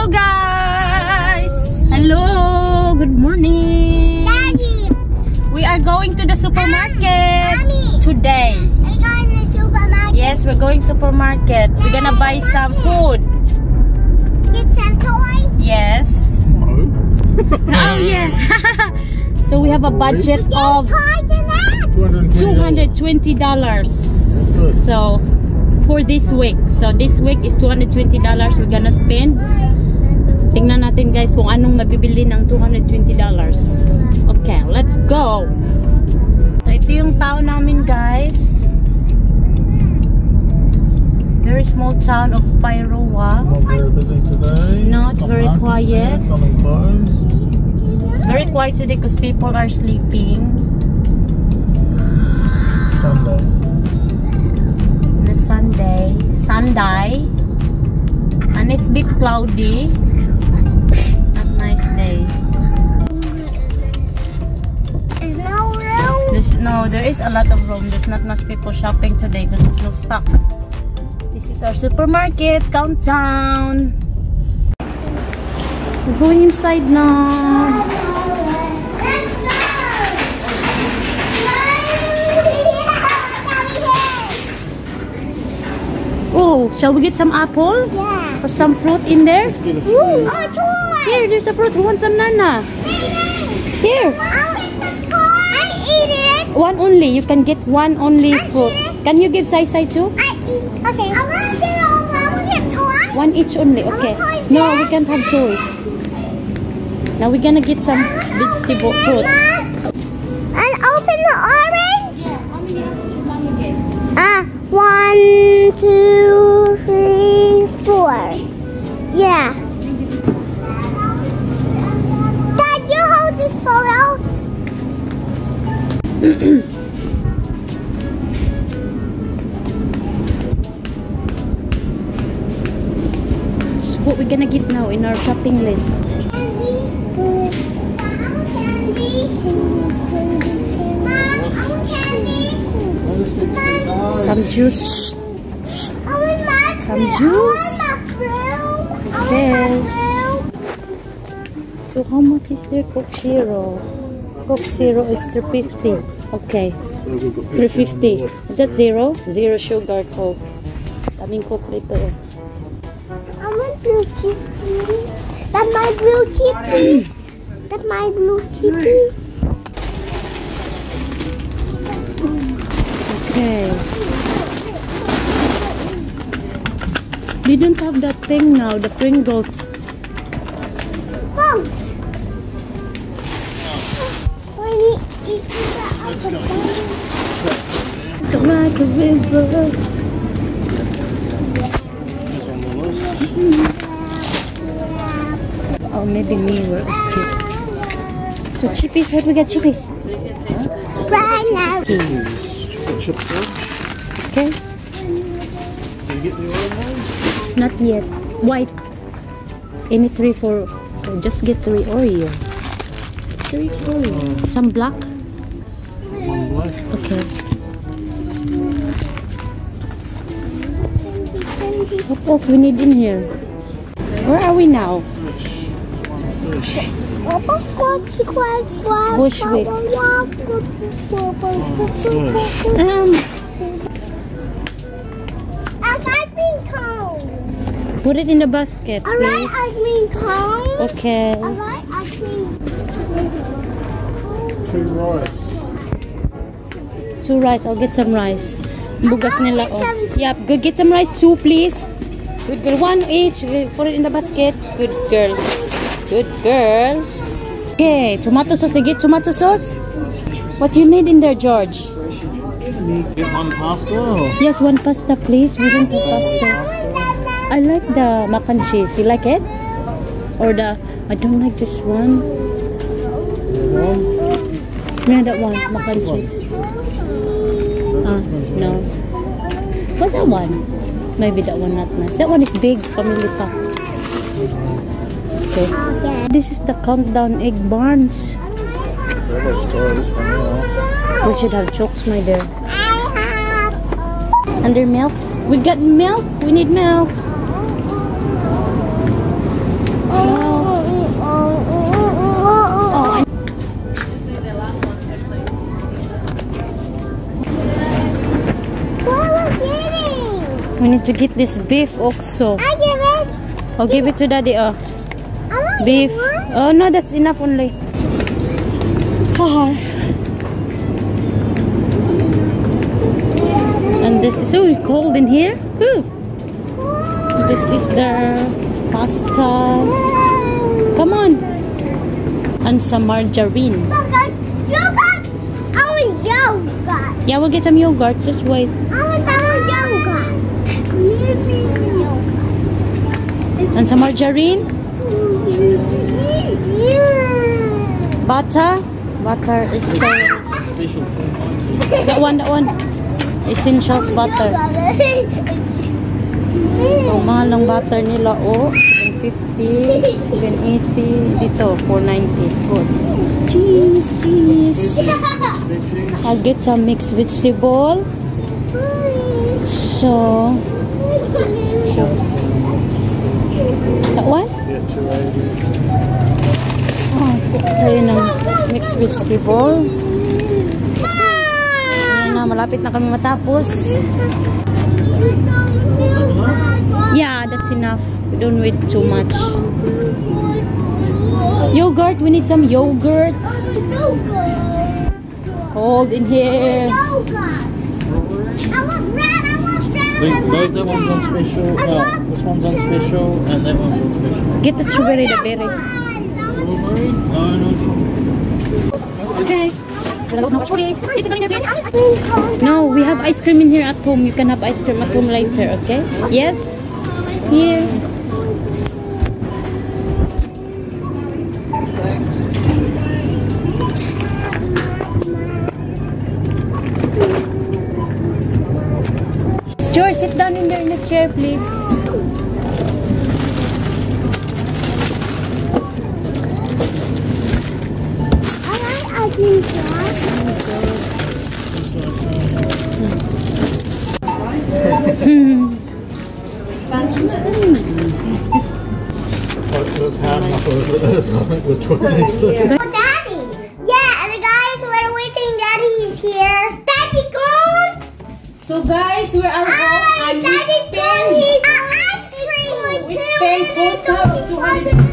Hello guys! Hello! Good morning! Daddy, We are going to the supermarket Mommy. today. I go in the supermarket. Yes, we're going supermarket. We're gonna buy some food. Get some toys. Yes. No. Oh yeah. so we have a budget of toys in that. $220. So for this week. So this week is $220 we're gonna spend. Guys kung anong mabibili ng $220. Okay, let's go. So, ito yung town namin guys. Very small town of Pairoa. Not very busy today. No, it's Some very quiet. Very quiet today because people are sleeping. Sunday. A Sunday. Sunday. And it's a bit cloudy. Is a lot of room. There's not much people shopping today because there's no stock. This is our supermarket, countdown. We're going inside now. Let's go. Oh, shall we get some apple? Yeah. Or some fruit in there? Ooh, a toy. Here, there's a fruit. Who wants some nana? Here. One only. You can get one only fruit. Can you give Sai Sai too? I eat. Okay. I want to get all. I want to get toy. One each only. Okay. No, we can't have choice. Now we're gonna get some vegetable fruit. And open the orange. Ah, one, two, three, four. Yeah. So what we're gonna get now in our shopping list? Some juice. Some juice. Okay. So how much is their Coke Zero? Coke Zero is 350. Okay. 350. Is that zero? Zero sugar Coke. Daming Coke dito eh. I want blue chippy. That's my blue chippy. That's my blue chippy. Okay. They don't have that thing now, the Pringles. That, Come like a river. Oh, maybe me will excuse. So chippies, what we get chippies? right now. Okay, Can you get the oil one? not yet. White. Any three for. So just get three Oreo. Three Oreo. Some black. One black. Okay. What else we need in here? Where are we now? Fish. Bushwick. Um, An ice cream cone. put it in the basket, Alright, ice please. cream cone. Okay. Alright, ice cream. Two rice. Two rice. I'll get some rice. Bugas nila. Oh. Yep. Go get some rice too, please. Good girl. One each. Put it in the basket. Good girl. Good girl. Okay. Tomato sauce. They get tomato sauce. What do you need in there, George? Get one pasta. Yes, one pasta, please. We don't have pasta. I like the mac and cheese. You like it? Or the... I don't like this one. One. Yeah, that one. Mac and cheese. Ah, no. What's that one? Maybe that one not nice. That one is big, family pack. Okay. This is the countdown egg barns. We should have chokes, my dear. Under milk? We got milk. We need milk. Need to get this beef also. I give it. I'll give it to daddy. Oh, beef. Oh no, that's enough only. And this is oh, so cold in here. Ooh. This is the pasta. Come on. And some margarine. Yogurt. Want yogurt. Yeah, we'll get some yogurt. Just wait. And some margarine. Butter. Butter is so. That one, that one. Essentials butter. So, mahal ng butter nila, oh. 750, 780, dito, 490. Good. Cheese, cheese. I'll get some mixed vegetable. So, vegetable. Ayan na, malapit na kami matapos. Yeah, that's enough. We don't wait too much. Yogurt, we need some yogurt. Cold in here. That one's on special. Uh, this one's on special, and that one's on special. Get the strawberry, the berry. Strawberry? No, no. Okay. No, we have ice cream in here at home. You can have ice cream at home later, okay? Yes? Here. George, sit down in there in the chair, please. Daddy! Yeah, and guys, we're waiting. Daddy's here. Daddy, go! So, guys, we are home. And Daddy's we spent. Uh, ice cream. Oh, we spent total 200